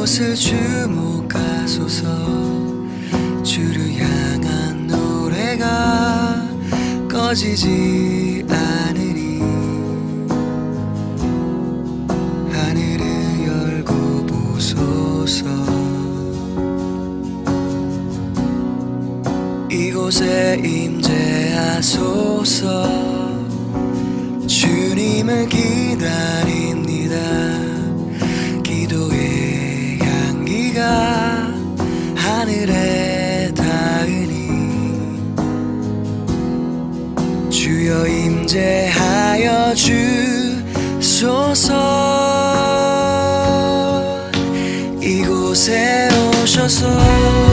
이곳을 주목하소서. 주를 향한 노래가 꺼지지 않으니. 하늘을 열고 보소서. 이곳에 임재하소서. 주님을 기다립니다 주여 임재하여 주소서. 이곳에 오셔서